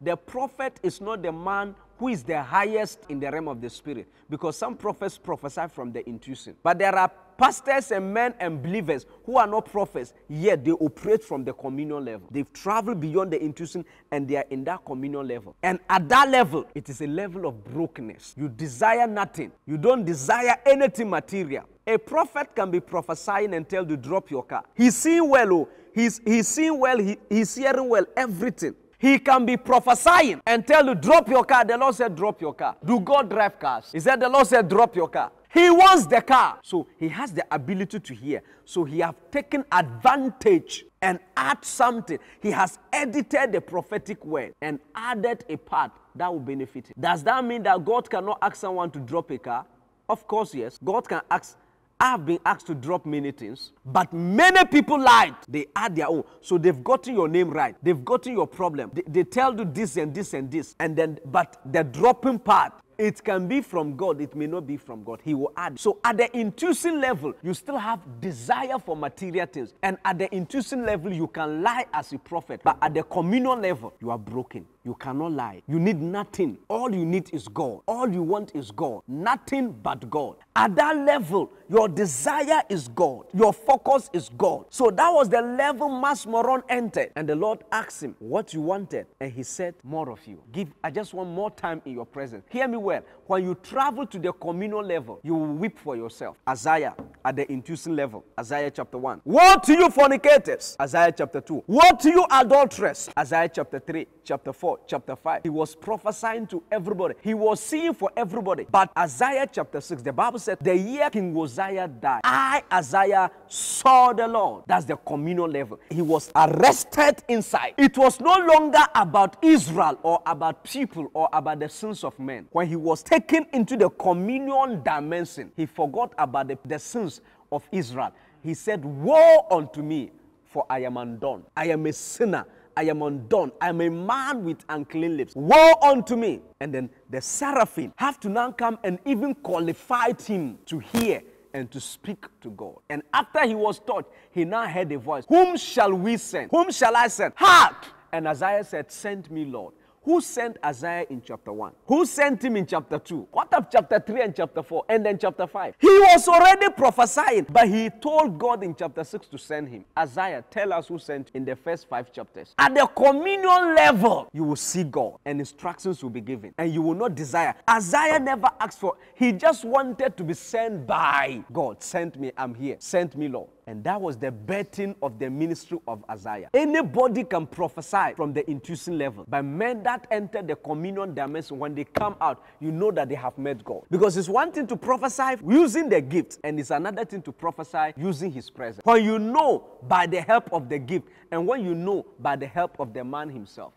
The prophet is not the man who is the highest in the realm of the spirit because some prophets prophesy from the intuition. But there are pastors and men and believers who are not prophets, yet they operate from the communion level. They've traveled beyond the intuition and they are in that communion level. And at that level, it is a level of brokenness. You desire nothing, you don't desire anything material. A prophet can be prophesying and tell you drop your car. He's seeing well, oh, he's, he's seeing well, he, he's hearing well, everything. He can be prophesying and tell you, drop your car. The Lord said, drop your car. Do God drive cars? He said, the Lord said, drop your car. He wants the car. So he has the ability to hear. So he have taken advantage and add something. He has edited the prophetic word and added a part that will benefit him. Does that mean that God cannot ask someone to drop a car? Of course, yes. God can ask I've been asked to drop many things, but many people lied. They add their own. So they've gotten your name right. They've gotten your problem. They, they tell you this and this and this. And then, but the dropping part, it can be from God, it may not be from God. He will add. So at the intuition level, you still have desire for material things. And at the intuition level, you can lie as a prophet. But at the communion level, you are broken. You cannot lie. You need nothing. All you need is God. All you want is God. Nothing but God. At that level, your desire is God. Your focus is God. So that was the level Mas Moron entered. And the Lord asked him what you wanted. And he said, More of you. Give I just want more time in your presence. Hear me well. When you travel to the communal level, you will weep for yourself. Isaiah at the intuition level. Isaiah chapter 1. Woe to you, fornicators. Isaiah chapter 2. Woe to you, adulteress. Isaiah chapter 3, chapter 4, chapter 5. He was prophesying to everybody. He was seeing for everybody. But Isaiah chapter 6, the Bible said, the year King Uzziah died, I, Isaiah, saw the Lord. That's the communal level. He was arrested inside. It was no longer about Israel or about people or about the sins of men. When he was taken into the communion dimension, he forgot about the, the sins of Israel. He said, Woe unto me, for I am undone. I am a sinner. I am undone. I am a man with unclean lips. Woe unto me. And then the seraphim have to now come and even qualified him to hear and to speak to God. And after he was taught, he now heard a voice Whom shall we send? Whom shall I send? Hark! And Isaiah said, Send me, Lord. Who sent Isaiah in chapter 1? Who sent him in chapter 2? What of chapter 3 and chapter 4 and then chapter 5? He was already prophesying, but he told God in chapter 6 to send him. Isaiah, tell us who sent in the first five chapters. At the communion level, you will see God and instructions will be given, and you will not desire. Isaiah never asked for, he just wanted to be sent by God. Sent me, I'm here. Sent me, Lord. And that was the birthing of the ministry of Isaiah. Anybody can prophesy from the intuition level. But men that enter the communion dimension, when they come out, you know that they have met God. Because it's one thing to prophesy using the gift, and it's another thing to prophesy using his presence. When you know by the help of the gift, and when you know by the help of the man himself.